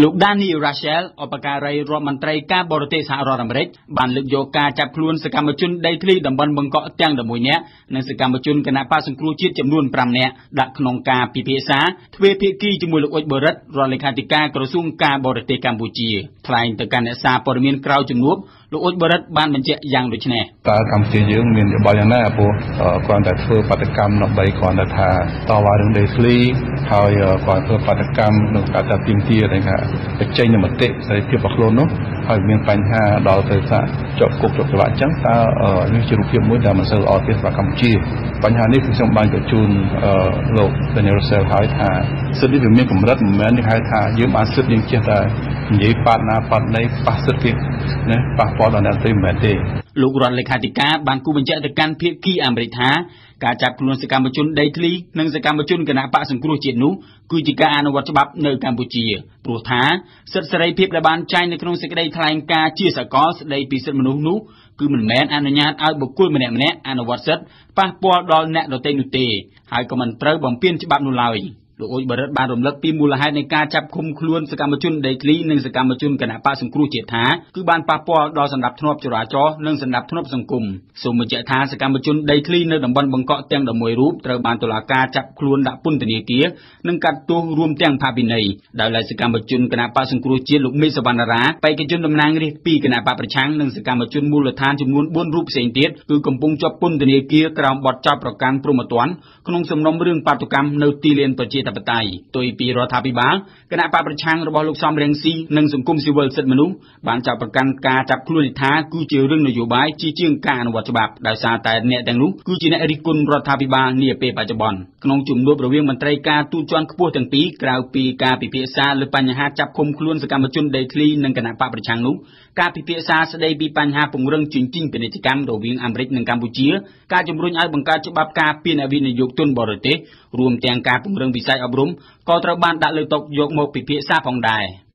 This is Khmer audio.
លោក Danny Rachel អបការីរដ្ឋមន្ត្រីការបរទេសសហរដ្ឋអាមេរិកបានលើកយកការចាប់ខ្លួនសកម្មជនដីធ្លីតំបន់បង្កក់ទាំង11នាក់និងសកម្មជនគណៈបកសង្គ្រោះជាតិចំនួន5នាក់ដាក់ក្នុងការពិភាក្សាទ្វេភាគីជាមួយលោកអ៊ុចបរិទ្ធរដ្ឋលេខាធិការក្រសួងការបរទេសកម្ពុជាថ្លែងទៅកាន់អ្នកសារព័ត៌មានក្រៅជំនួបលោកអ៊ុចបរិទ្ធបានបញ្ជាក់យ៉ាងដូចនេះតើកម្ពុជាយើងមានយោបល់យ៉ាងណាព្រោះគ្រាន់តែធ្វើបាតកម្មដើម្បីគ្រាន់តែថាតវ៉ារឿងដីធ្លីហើយគាត់ធ្វើបាតកម្មក្នុងការតាទីមទាដែលថាបញ្ចេញមតិសេរីភាពរបស់ខ្លួននោះហើយមានបញ្ហាដល់ទៅថាជាប់គុកជាប់ច្បាប់អញ្ចឹងតើនេះជារូបភាពមួយដែលមិនសូវល្អទេសម្រាប់កម្ពុជាបញ្ហានេះគឺខ្ញុំបានបញ្ជូនលោក Daniel Russell ហើយថាសិទ្ធិនេះវាមានកម្រិតមិនមែនគេហៅថាយើងបានសិទ្ធិយើងចេះតែនិយាយប៉ាត់ណាប៉ាត់ណីប៉ះសិទ្ធិគេណាប៉ះពាល់ដល់អ្នកផ្សេងមិនមែនទេ លោករដ្ឋលេខាធិការបានគូបញ្ជាក់ទៅកាន់ភាគីអាមេរិកថាការចាប់ខ្លួនសកម្មជនដីធ្លីនិងសកម្មជនគណៈបកសង្គ្រោះជាតិនោះគឺជាការអនុវត្តច្បាប់នៅកម្ពុជាព្រោះថាសិទ្ធិសេរីភាពដែលបានចែងនៅក្នុងសេចក្តីថ្លែងការណ៍ជាសកលស្តីពីសិទ្ធិមនុស្សនោះគឺមិនមែនអនុញ្ញាតឲ្យបុគ្គលម្នាក់ៗអនុវត្តសិទ្ធិប៉ះពាល់ដល់អ្នកដទៃនោះទេហើយក៏មិនត្រូវបំពានច្បាប់នោះឡើយ។ លោកអ៊ុចបរិទ្ធបានរំលឹកពីមូលហេតុនៃការចាប់ឃុំខ្លួនសកម្មជនដីធ្លីនិងសកម្មជនគណបកសង្គ្រោះជាតិថាគឺបានប៉ះពាល់ដល់សន្តិភាពចរាចរណ៍និងសន្តិភាពសង្គមសូមបញ្ជាក់ថាសកម្មជនដីធ្លីនៅតំបន់បង្កក់ទាំង11រូបត្រូវបានតុលាការចាប់ខ្លួនដាក់ពន្ធនាគារនិងកាត់ទោសរួមទាំងផាកពិន័យដោយឡែកសកម្មជនគណបកសង្គ្រោះជាតិលោកមេសវណ្ណរាបេក្ខជនតំណាងរាស្ត្រពីគណបកប្រឆាំងនិងសកម្មជនមូលដ្ឋានចំនួន4រូបផ្សេងទៀតគឺកំពុងជាប់ពន្ធនាគារក្រោមបទចោទប្រកាន់ព្រហ្មទណ្ឌក្នុងសំណុំរឿងបាតុកម្មនៅទីលានប្រជាធិបតេយ្យទុយពីរដ្ឋាភិបាលគណៈបកប្រឆាំងរបស់លោកសំរងស៊ីនិងសង្គមស៊ីវិលសិទ្ធិមនុស្សបានចាប់ប្រកាន់ការចាប់ខ្លួននេះថាគឺជារឿងនយោបាយជាជាងការអនុវត្តច្បាប់ដោយសារតែអ្នកទាំងនោះគឺជាអ្នករិះគន់រដ្ឋាភិបាលនាពេលបច្ចុប្បន្នក្នុងជំនួបរវាងមន្ត្រីការទូតជាន់ខ្ពស់ទាំងពីរក្រៅពីការពិភាក្សាលើបញ្ហាចាប់ឃុំខ្លួនសកម្មជនដីធ្លីនិងគណៈបកប្រឆាំងនោះការពិភាក្សាស្ដីពីបញ្ហាពង្រឹងជញ្ជីងពាណិជ្ជកម្មរវាងអាមេរិកនិងកម្ពុជាការជំរុញឲ្យបង្កើតច្បាប់ការពារអ្នកវិនិយោគទុនបរទេសរួមទាំងការពង្រឹងវិស័យអប់រំក៏ត្រូវបានដាក់លើតុយកមកពិភាក្សាផងដែរ។